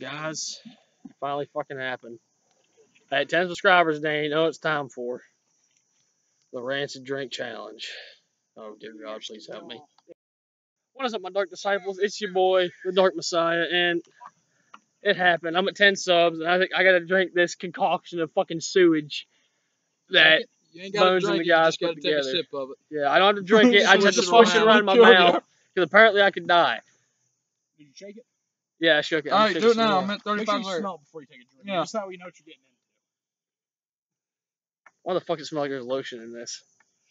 Guys, finally fucking happened. At 10 subscribers today, you know it's time for. The Rancid Drink Challenge. Oh, dear God, please help me. What is up, my Dark Disciples? It's your boy, the Dark Messiah, and it happened. I'm at 10 subs, and I think I gotta drink this concoction of fucking sewage that, You ain't gotta Bones and the guys put take a together. sip of it. yeah, I don't have to drink it, I just have to Swish swish it it around in my mouth, because apparently I could die. Did you shake it? Yeah, I shook it. Alright, do it now. I'm at 35 Make sure 35 you later. smell before you take a drink. Yeah. That's not what you know what you're getting into. Why the fuck does it smell like there's lotion in this?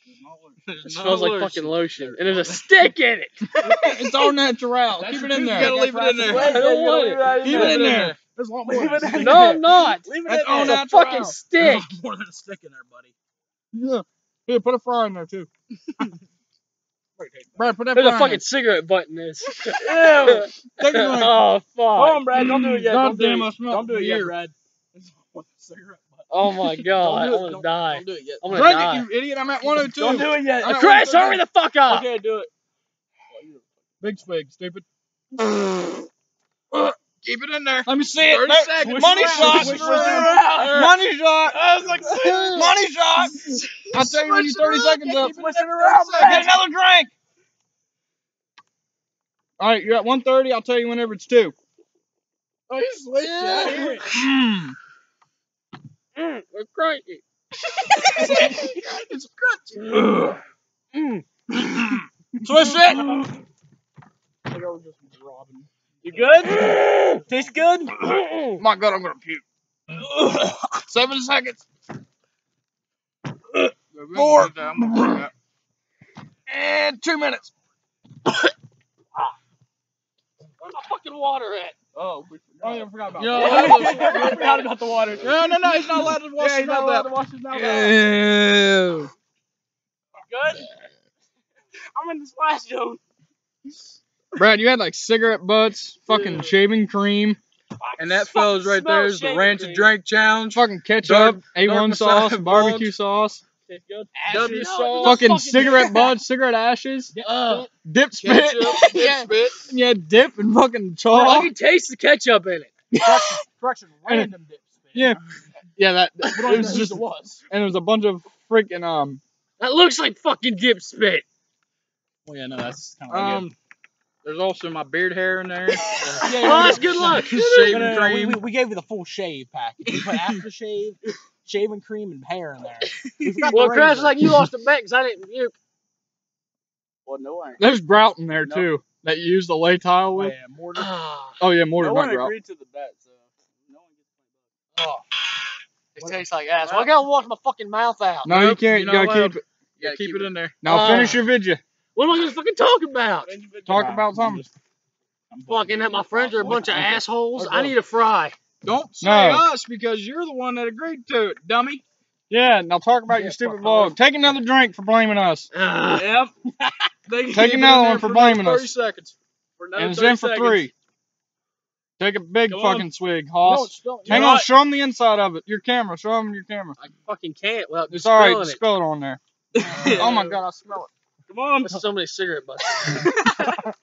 It's not what- It There's smells no like fucking lotion. lotion. And there's a stick in it! it's all natural. That's Keep it in toothpick. there. You gotta leave it in there. I don't want it. Keep it in there. There's a lot more than a stick. No, I'm not! Leave it That's in there. It's a natural. fucking There's stick! a lot more than a stick in there, buddy. Yeah. Here, put a fry in there too. Wait. Brad, put that There's a in fucking cigarette butt in this. Take a drink. oh, fuck. Hold on, Brad. Don't do it yet. God Don't do damn, I it. smell Don't do it yet, beer. Brad. Cigarette butt. Oh my god, I'm Don't do it. gonna Don't- die. Don't do it yet. I'm gonna Drink die. it, you idiot. I'm at 102. Don't do it yet. I'm at Chris, 102. hurry the fuck up! Okay, do it. Big swig, stupid. Keep it in there. Let me see it. 30 There- seconds. Money Swish shot. around. Swish around. Money shot. I was like, Money shot. I'll tell you when you're 30 seconds up. Switch it around, Get another drink. All right, you're at 130. I'll tell you whenever it's two. Oh, you switched it. Mm. Mm, we're cranky. it's crunchy. Mm. Switch it. I was just robbing. You good? Tastes good? My God, I'm gonna puke. Seven seconds. Four. And two minutes. Where's my fucking water at? Oh, we forgot. Oh yeah, I forgot about You that. I forgot about the water. No, no, no. He's not allowed to wash yeah, his he's not allowed out. to wash his mouth out. Ew. Good? I'm in the splash zone. Brad, you had like cigarette butts, fucking shaving cream, And that fellas right there is the Rancid Drink Challenge. fucking ketchup, Dark- A1 dark sauce, barbecue sauce, Tastes good? W No, sauce. no, fucking cigarette butts, cigarette ashes, Ugh. dip spit, Ketchup, yeah, spit. yeah, dip and fucking chalk. I can taste the ketchup in it. Correction, correction, random dip spin. Yeah, yeah, that We it was just, it was. and it was a bunch of freaking um That looks like fucking dip spit. Well, yeah, no, that's kind of like Um, there's also my beard hair in there. it. Oh, that's good luck. Shaving No, no, no, we, cream. we, we gave you the full shave package. We put aftershave, shaving cream, and hair in there. We Well, the Crash, razor. like you lost a bet because I didn't puke. Well, no, I ain't. there's grout in there No. too that you used to lay tile Oh, with. yeah, Mortar. Ah, Oh yeah, more no one not grout. agreed to the bet, so no one gets oh. It tastes like ass. Well, I gotta wash my fucking mouth out. No, you can't. You you're gotta allowed. keep it. Yeah, keep, it in there. Now Ah. finish your video. What am I gonna fucking talk about? Talk about something. I'm Fucking that my friends are a bunch of assholes. I need a fry. Don't say No. us because you're the one that agreed to it, dummy. Yeah, now talk about Yeah, your stupid fuck vlog. Take another drink for blaming us. Ah. Yep. They Take can keep it in another one for another blaming 30 us. seconds. For And it's 30 in for seconds. three. Take a big Come on. fucking swig, Hoss. it's still, Hang on, what? show them the inside of it. Your camera. Show them your camera. I fucking can't Well, It's just alright. smelling it. Spill it on there. Oh my god, I smell it. Come on. There's so many cigarette butts.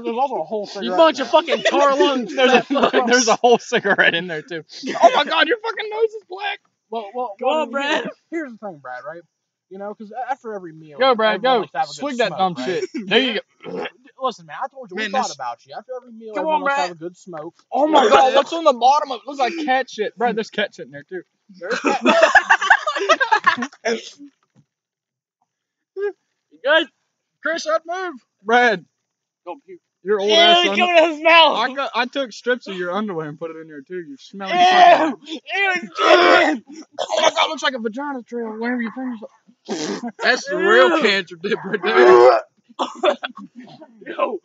There's also a whole cigarette. you bunch of fucking tar lungs. There's a, there's a whole cigarette in there too. Oh my god, your fucking nose is black. Well, well, Go well, on, Brad. Here's the thing, Brad. Right? You know, because after every meal, Go, Brad, go. likes to have a good Swig that smoke, dumb right? shit. There you go. Listen, man, I told you we Man, thought about you. After every meal, Come everyone on, Brad. have a good smoke. Oh my god, what's on the bottom of it? Looks like cat shit. Brad, there's cat shit in there too. There's that. You good? Chris, I'd move. Brad, Don't puke. your old Ew, ass it's under- coming out of his mouth. I, got, I took strips of your underwear and put it in there too. You smelly Ew, fucking. ew, it's dripping. Oh my god, looks like a vagina trail wherever your fingers are. That's the real cancer dip right there. Yo.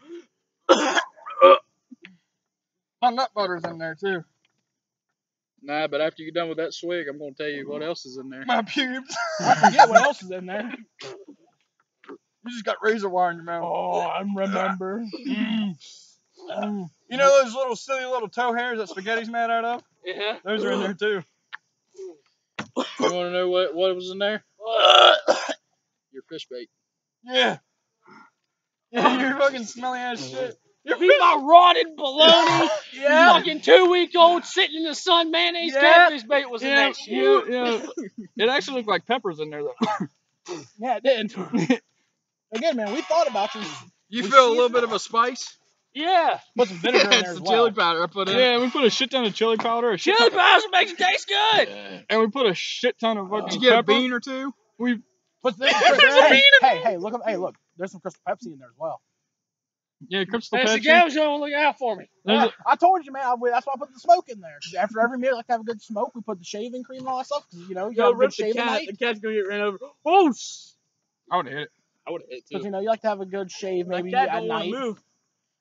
My nut butter's in there too. Nah, but after you're done with that swig, I'm gonna tell you what else is in there. My pubes. I forget what else is in there. You just got razor wire in your mouth. Oh, I remember. Mm. You know those little silly little toe hairs that spaghetti's made out of? Yeah. Those are in there too. You wanna know what, what was in there? Your fish bait. Yeah. Yeah, you're fucking smelly ass shit. Eat my rotted bologna. Yeah. Fucking two week old sitting in the sun. Mayonnaise Yeah. catfish bait was in Yeah, that shit. yeah, yeah. It actually looked like peppers in there though. Yeah, it did. Again, man, we thought about you. You We feel a little bit of a spice? Yeah. Put some vinegar in there it's as the well. chili powder I put in. Yeah, we put a shit ton of chili powder, a shit Chili ton, powder makes it taste good. and we put a shit ton of Did fucking you get a bean or two? We Put the, There's hey, hey, hey, look, hey, look. There's some Crystal Pepsi in there as well. yeah, Crystal That's the Pepsi. gal show. Look out for me. Yeah, I told you, man. I, that's why I put the smoke in there. after every meal, I like to have a good smoke. We put the shaving cream and all that stuff. Because you know, you Go have a rip good the shaving cat. night. The cat's gonna get ran over. Oh, s- I would hit it. I would have hit Because too. you know, you like to have a good shave That maybe cat at don't night. move.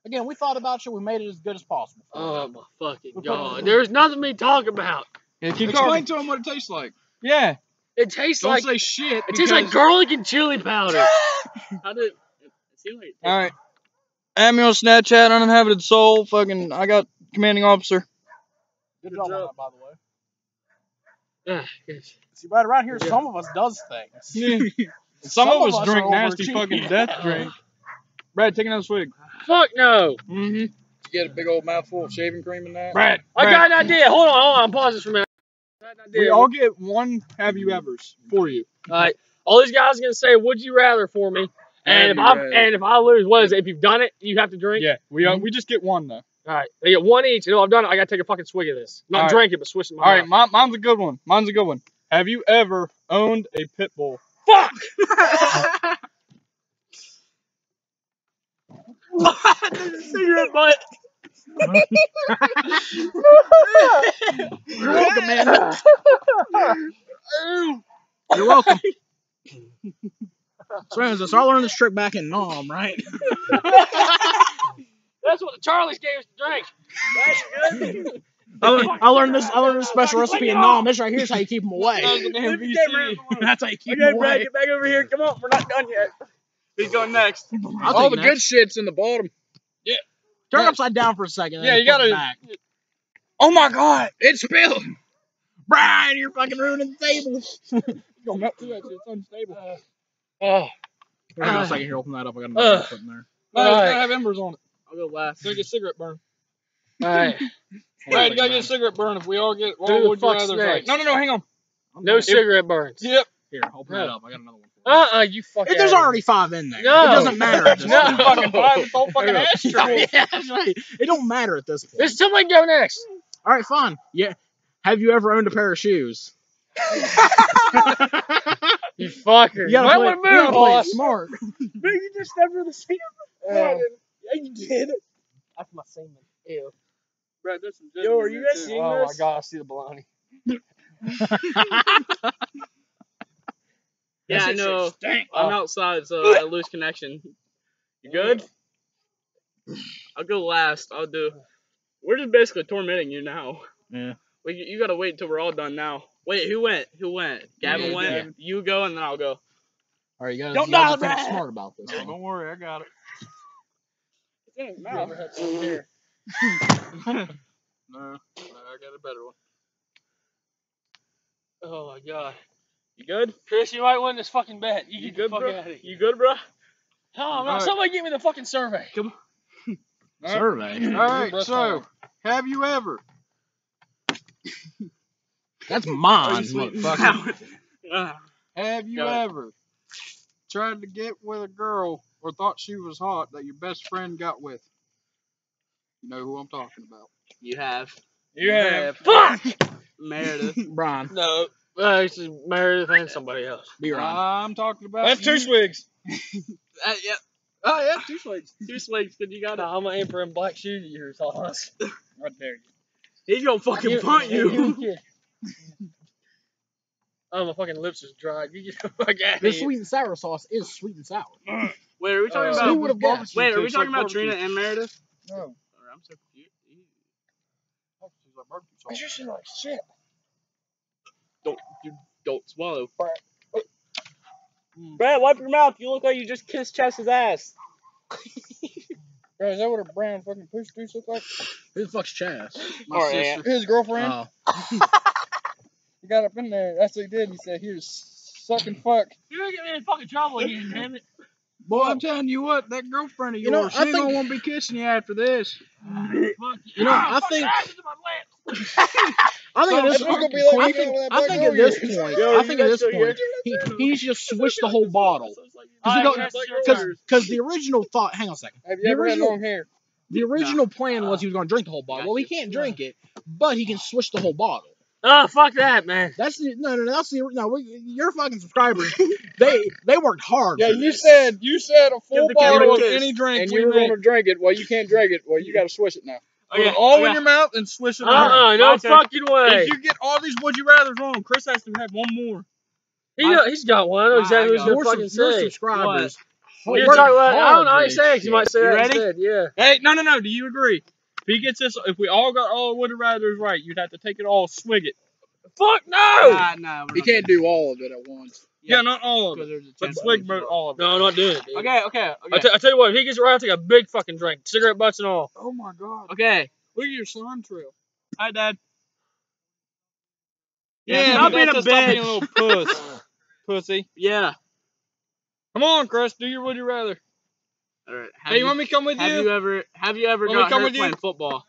Again, we thought about you. We made it as good as possible. Oh my fucking god! There's nothing to talk about. Yeah, keep Explain talking. to them what it tastes like. Yeah. It tastes Don't like say shit. it tastes like garlic and chili powder. How did? It seemed like it All right. Add me on Snapchat, uninhabited soul. Fucking, I got commanding officer. Good Good job on job. that, by the way. Ah, yes. See, right around here, Yeah. some of us does things. Yeah. Some, of us drink nasty overachieving. fucking death drink. Brad, take another swig. Fuck no! Mm-hmm. You get a big old mouthful of shaving cream in that. Brad, I Brad, got an idea. Hold on, hold on. Pause this for a minute. I got an idea. we all get one have you ever's for you. All right. All these guys are gonna say, "Would you rather?" for me. And if I you and if I lose, what is it? If you've done it, you have to drink. Yeah, we uh, we just get one though. All right. They get one each. You know, I've done it. I gotta take a fucking swig of this. Not All right. drink it, but switch it. in my All right, mouth. mi- mine's a good one. Mine's a good one. Have you ever owned a pit bull? Fuck. Cigarette butt. You're welcome, man. You're welcome. So, so I learned this trick back in Nam, right? That's what the Charlies gave us to drink. That's good. I learned, I learned this. I learned this special recipe in Nam. This right here is how you keep them away. That was an Flip the MVC. camera. That's how you keep Okay, them Brad, away. get back over here. Come on, we're not done yet. He's going next. I'll All the it good shit's in the bottom. Yeah. Turn it upside down for a second. Yeah, you gotta- Back. Oh my god! It spilled. Brian, you're fucking ruining the table. Don't melt too much. It's unstable. Oh, Hang on Uh, a second here. Open that up. I got uh. another one put in there. No, it's All gotta have embers on it. I'll go last. So you get cigarette burn. All right. Brad, you gotta get a cigarette burn if we all get Who all the would rather. next? Like, no, no, no, hang on. No cigarette burns. Yep. Here, open that up. I got another one. For you. Uh uh you fuck Hey, There's outta here. already five in there. No. It doesn't matter at this No. point. fucking five, it's all fucking Yeah. ashtray. yeah, that's right. It don't matter at this point. There's somebody go next. All right, fine. Yeah. Have you ever owned a pair of shoes? You fucker. You gotta Might wanna you gotta move, play boss. smart. But you just never through the seat. Yeah. yeah, you did. That's my semen. Ew. Brad, there's some Yo, are you guys seeing Oh this? my god, I see the baloney. Yeah, I know. Stank. I'm oh. outside, so I lose connection. You oh, good? I'll go last. I'll do. We're just basically tormenting you now. Yeah. We, you gotta wait until we're all done now. Wait, who went? Who went? Gavin Yeah, went. Gavin. You go, and then I'll go. All right, you gotta, Don't you gotta dial smart about this. No, don't worry, I got it. It's in his mouth. Here. No, I got a better one. Oh my god. You good? Chris, you might win this fucking bet. You, get the fuck out of here. You good, bro? Oh, no, Alright. somebody give me the fucking survey. Come on. Survey. All right, so have you ever? That's mine, motherfucker. Have you ever tried to get with a girl or thought she was hot that your best friend got with? You know who I'm talking about. you have. You have. Fuck! Meredith. Brian, No. Uh, it's Meredith and somebody else. be right. I'm talking about. That's two swigs. Uh, yeah. Oh yeah, two swigs. Two swigs, cause you got. I'm gonna aim for him black shoes of yours, Hoss. I dare you. He's gonna fucking punt you. oh, my fucking lips is dry. You get the fuck out of This sweet and sour sauce is sweet and sour. Wait, are we talking Uh, about? who would've guessed? Wait, are we talking like about Trina and Meredith? No. Or I'm so confused. Tastes like barbecue sauce. Your shit like shit. Don't, you don't swallow. Hmm. Brad, wipe your mouth. You look like you just kissed Chess's ass. Bro, is that what a brown fucking push juice look like? Who the fuck's Chaz? My Alright, sister. His girlfriend. Oh, He got up in there. That's what he did. He said, "Here's suck and fuck." You're gonna get me in fucking trouble again, damn it. Boy, I'm telling you what, that girlfriend of yours, You know, she I ain't think- gonna want to be kissing you after this. Mm-hmm. You know, I think I think at this It's not gonna point, I think, got with that I think at this point, Yo, I think at this point, he, he's just switched the whole bottle. Alright, Because because the original thought. Hang on a second. Have The you ever had original- long hair? The original plan was he was going to drink the whole bottle. Well, he can't drink it, but he can swish the whole bottle. Oh, fuck that, man. That's the no, no, no. That's the no. We, your fucking subscribers, they they worked hard. Yeah, for you this. said you said a full bottle of any drink, and you were gonna drink it. Well, you can't drink it. Well, you gotta swish it now. Put Okay, it all okay. in your mouth and swish it Uh around. uh no My fucking way. If you get all these would you rather wrong, Chris has to have one more. He got, he's got one. I know I what got he's your, gonna your fucking say. subscribers. You're worked talking about, I don't know how for you say it. 'cause You might say You that ready? instead. Yeah. Hey, no, no, no. Do you agree? If he gets this, if we all got all would you rather's right, you'd have to take it all, swig it. Fuck no! Nah, nah. You can't do all of it at once. Yeah, not all of it. there's a But chance swig that all of it. No, I'm not doing it, dude. Okay, okay, I, okay. t- I tell you what, if he gets it right, I'll take a big fucking drink. Cigarette butts and all. Oh my god! Okay. Look at your slime trail. Hi, Dad. Yeah, stop but being a that's just stop being a little puss, pussy. Yeah. Come on, Chris, do your would you rather. All right. Hey, you want me to come with have you? you ever have you ever Want got come hurt with you? playing football?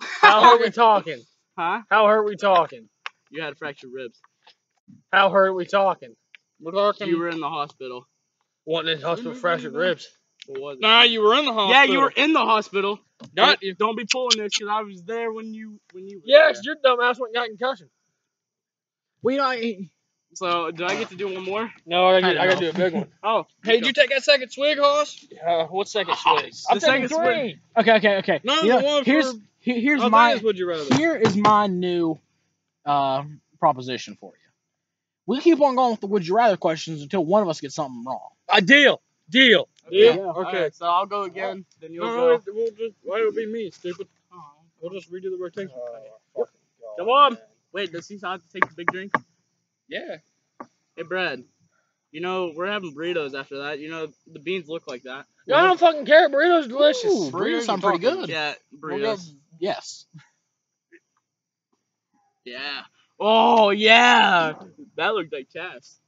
How hurt we talking? Huh? How hurt we talking? You had fractured ribs. How hurt we talking? We're talking. You were in the hospital. Wanting in hospital for fractured ribs. What was it? Nah, you were in the hospital. Yeah, you were in the hospital. Got Don't- you. Don't be pulling this because I was there when you when you. Were Yeah, there. 'cause your dumb ass went and got concussion. We know. he- So did I get to do one more? No, I gotta, I I gotta don't a big one. Oh, Hey, did you take that second swig, Hoss? Uh, what second swig? The I'm taking second swig. three. Okay, okay, okay. No, You know, one here's for. here's I my think would you rather. here is my new uh, proposition for you. We keep on going with the would you rather questions until one of us gets something wrong. A deal. Deal. Yeah. Deal. Okay. Okay. so I'll go again. Then you'll No, go. no, we'll just. Why would it be me, stupid? Oh. We'll just redo the rotation. Oh, Come on. Wait, does he have to take the big drink? Yeah. Hey, Brad. You know we're having burritos after that. You know the beans look like that. Yo, I don't fucking care. Burritos delicious. Ooh, burritos sound pretty good. Yeah, We'll go- burritos. yes. Yeah. Oh yeah. That looked like chest.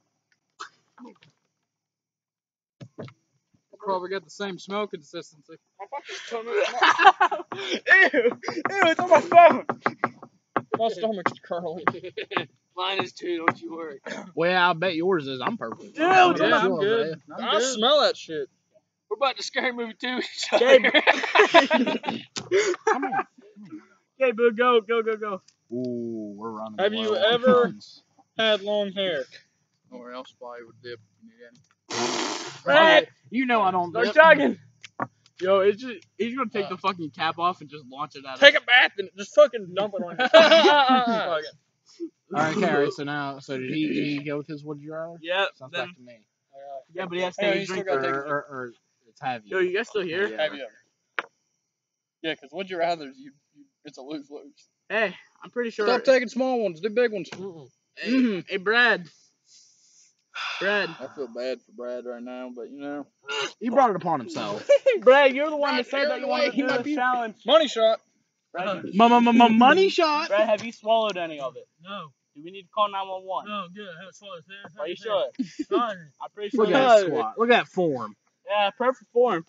Probably got the same smoke consistency. ew, ew, it's on my phone. My stomach's curling. Mine is too. Don't you worry. Well, I bet yours is. I'm perfect. Dude, I'm yeah, I'm sure, good. I'm I good. smell that shit. We're about to scary movie two. Gabe. Come on. Okay, boo, go, go, go, go. Ooh, we're running. Have you ever- funds. Had long hair. Or else fly would dip. if you need any. Brad, You know I don't. start dip. chugging. Yo, it's just he's gonna take the uh. fucking cap off and just launch it at Take a bath and just fucking dump it on your All right, okay, all right. So now, so did he, did he go with his would you rather? Yeah, Sounds then, back to me. yeah, but he has to Hey, take a drink. gotta Or, or, or it's have you. Yo, you guys still here? Yeah. Have you ever? Yeah, because would you rather you, you it's a lose lose. Hey, I'm pretty sure. Stop taking small ones, do big ones. Hey, Mhm. hey, Brad. Brad. I feel bad for Brad right now, but you know. He brought it upon himself. Brad, you're the one that said that you the wanted way to he do might this challenge. Money shot. Brad, Money shot. Brad, have you swallowed any of it? No. Do we need to call 911? No, good. I haven't swallowed this. Are you sure? I'm pretty sure. Look at that squat. Look at that form. Yeah, perfect form.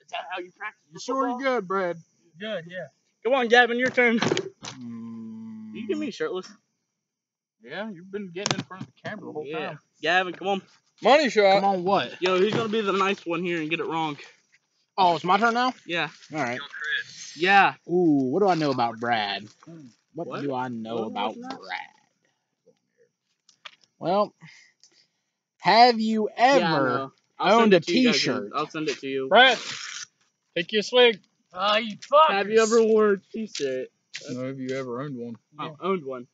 Is that how you practice? You sure you're good, Brad? Good, yeah. Come on, Gavin, your turn. Mm, You give me shirtless. Yeah, you've been getting in front of the camera the whole Yeah. time. Gavin, come on. Money shot. Come on, what? Yo, who's gonna be the nice one here and get it wrong? Oh, it's my turn now. Yeah. All right. Yeah. Ooh, what do I know about Brad? What, What? do I know What about? Brad? Well, have you ever know. I'll owned send a it to you guys. T-shirt? I'll send it to you. Brad, take you a swig. Ah, you fuck. Have you ever worn a T-shirt? No, have you ever owned one? Oh, owned one.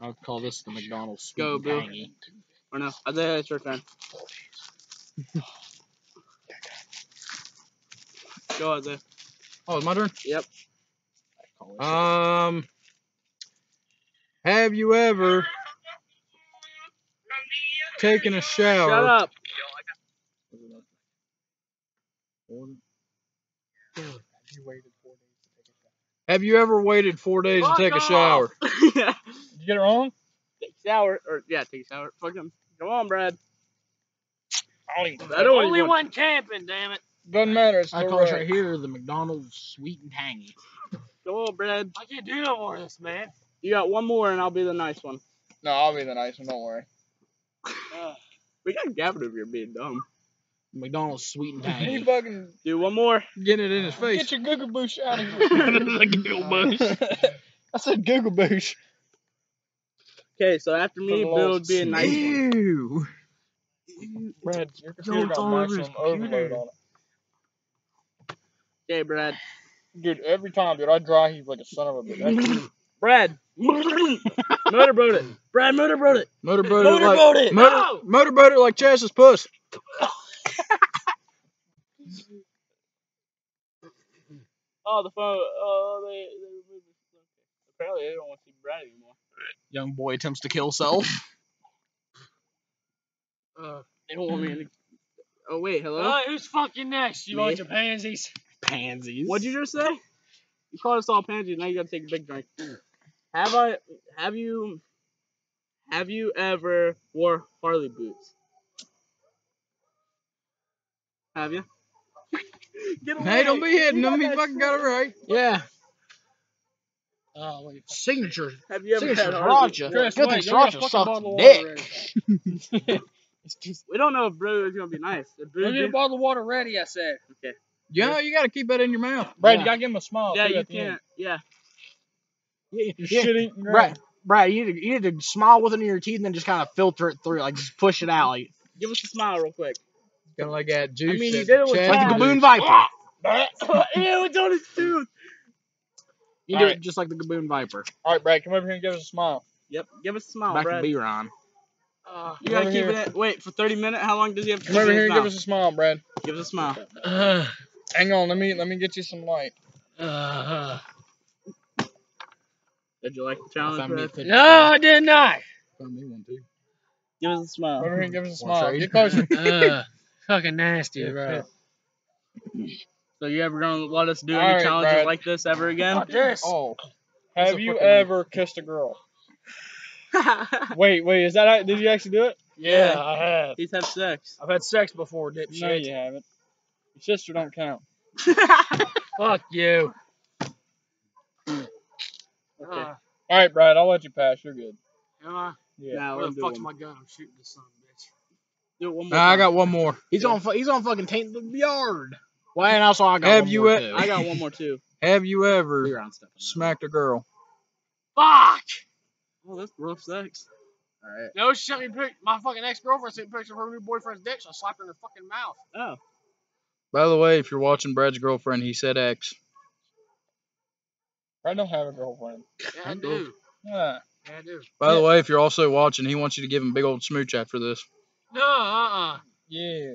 I'll call this the McDonald's sweet Go, and Bill. tangy. Or no? Isaiah, it's your turn. Go, Isaiah. Oh, it's my turn. Yep. Um, have you ever taken a shower? Shut up. Have you ever waited four days to take a shower? yeah. Did you get it wrong? Take a shower. Or, yeah, take a shower. Fucking Come on, Brad. I don't even I don't Only even want- one camping, damn it. Doesn't matter. It's I call this right. right here the McDonald's sweet and tangy. Come on, Brad. I can't do no more of this, man. You got one more, and I'll be the nice one. No, I'll be the nice one. Don't worry. Uh, We got Gavin over here being dumb. McDonald's sweet and He tangy. fucking Do one more. Get it in his face. Get your Google Boosh out of here. Google I said Google Boosh. Okay, so after me, Bill lost would be a nice one. Ew. Brad, your computer it's got all over his maximum overload computer. on Okay, Brad. Dude, every time, dude, I dry heave like a son of a bitch. Brad. motorboat it. Brad, motorboat it. Motorboat it like Motorboat it. motor, No! motorboat it like Chaz's puss. Oh, the phone. Oh, they, they removed it. Apparently, they don't want to see Brad anymore. Young boy attempts to kill self. Uh, they don't want me in the... Oh, wait, hello? Alright, who's fucking next? You Me. bunch of pansies. Pansies. What'd you just say? You called us all pansies. Now you gotta take a big drink. Have I? Have you? Have you ever wore Harley boots? Have you? Get away. Hey, don't be hitting You him. He fucking got it right. Yeah. Oh. Signature. Have you ever Signature had Harley? Sriracha. Chris, Good thing go get a Sriracha fucking sucks bottle of water dick. ready. We don't know if Brew is gonna be nice. We Brew Go a bottle of water ready, I said. Okay. Yeah, you gotta keep that in your mouth. Brad, Yeah. you gotta give him a smile. yeah, you at the end. can't. Yeah. Yeah, You yeah. shit eating Brad, Brad, you need, to, you need to smile within your teeth and then just kind of filter it through, like just push it out, like, Give us a smile real quick. Kind of like that juice. I mean, that you did it with like the Gaboon Viper. Ew, it's on his tooth. You do Alright. it just like the Gaboon Viper. All right, Brad, come over here and give us a smile. Yep. Give us a smile, Back Brad. to B-Ron. Uh, You gotta keep here. it. At, wait for 30 minutes. How long does he have to Come over here and give us a smile, Brad. Give us a smile. uh, Hang on, let me let me get you some light. uh, Did you like the challenge, found me a Brad? fidget no, I did not. Found me one too. Give us a smile. Come over here and give us a smile. Get closer. fucking nasty, bro. So you ever gonna let us do All any right, challenges Brad. like this ever again? Not this. Oh, have a you fucking- ever kissed a girl? Wait, wait, is that did you actually do it? Yeah, I have. He's had sex. I've had sex before, No, dipshit. you haven't. Your sister don't count. Fuck you. Okay. Uh, All right, Brad, I'll let you pass. You're good. am I? Yeah. Now Where the fuck's one. my gun? I'm shooting this son of a bitch. Do it one more Nah, I got one more. He's on he's on fucking taint the yard. Well, and also I got Have one you more e- too. I got one more too. Have you ever B-Ron stepping up. smacked a girl? Fuck! Oh, that's rough sex. All right. No, she sent me a pic. My fucking ex girlfriend sent me a of her new boyfriend's dick, so I slapped her in her fucking mouth. Oh. By the way, if you're watching Brad's girlfriend, he said X. I don't have a girlfriend. Yeah, I I do. do. Yeah. Yeah, I do. By the way, if you're also watching, he wants you to give him a big old smooch after this. No, uh, uh Yeah.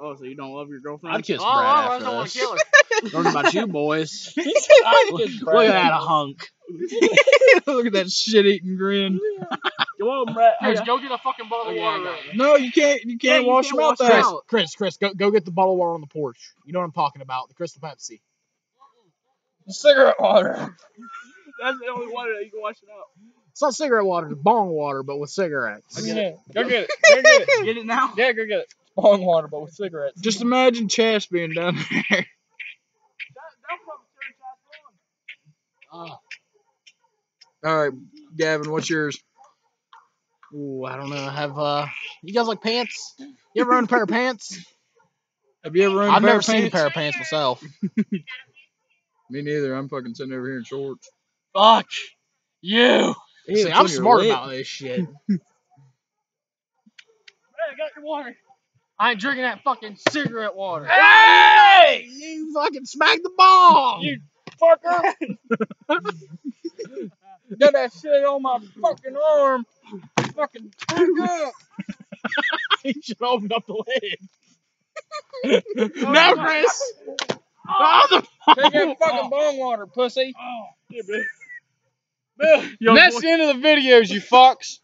Oh, so you don't love your girlfriend? I'd kiss Oh, Brad I after don't want this. to kill her. Don't know about you boys. I Look at that hunk. Look at that shit eating grin. Come on, Brad. Chris, go get a fucking bottle of water. No, you can't. You can't you wash can't your mouth wash out. your Chris. Chris, Chris, go go get the bottle of water on the porch. You know what I'm talking about? The Crystal Pepsi. Cigarette water. That's the only water that you can wash it out. It's not cigarette water, it's bong water, but with cigarettes. Yeah. Go get it. Go get it. Get it now? Yeah, go get it. It's bong water, but with cigarettes. Just imagine Chas being down there. Uh, All right, Gavin, what's yours? Ooh, I don't know. I have uh, you guys like pants? You ever own a pair of pants? Have you ever owned I've a pair never of seen a pair of pants myself. Me neither. I'm fucking sitting over here in shorts. fuck you. See, I'm smart about this shit. Hey, I got your water. I ain't drinking that fucking cigarette water. Hey! You fucking smacked the ball! You Fucker! Got that shit on my fucking arm. Fucking back up. you should open up the lid. no, Chris! Oh, the Take that fucking bong water, pussy. Oh, yeah, And that's the end of the videos, you fucks.